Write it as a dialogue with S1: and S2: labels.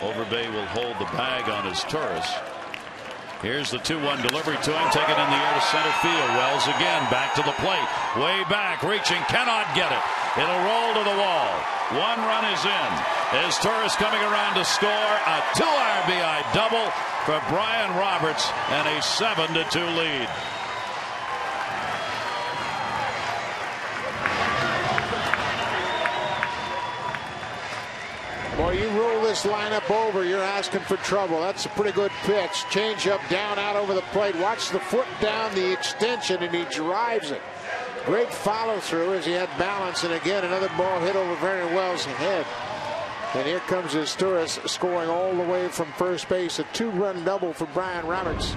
S1: Overbay will hold the bag on Izturis. Here's the 2-1 delivery to him. Take it in the air to center field. Wells again back to the plate. Way back. Reaching. Cannot get it. It'll roll to the wall. One run is in. Izturis coming around to score a two RBI double for Brian Roberts and a 7 2 lead.
S2: Boy, you roll this lineup over, you're asking for trouble. That's a pretty good pitch. Change up, down, out over the plate. Watch the foot down the extension, and he drives it. Great follow through as he had balance, and again another ball hit over Vernon Wells' head. And here comes Izturis scoring all the way from first base. A two run double for Brian Roberts.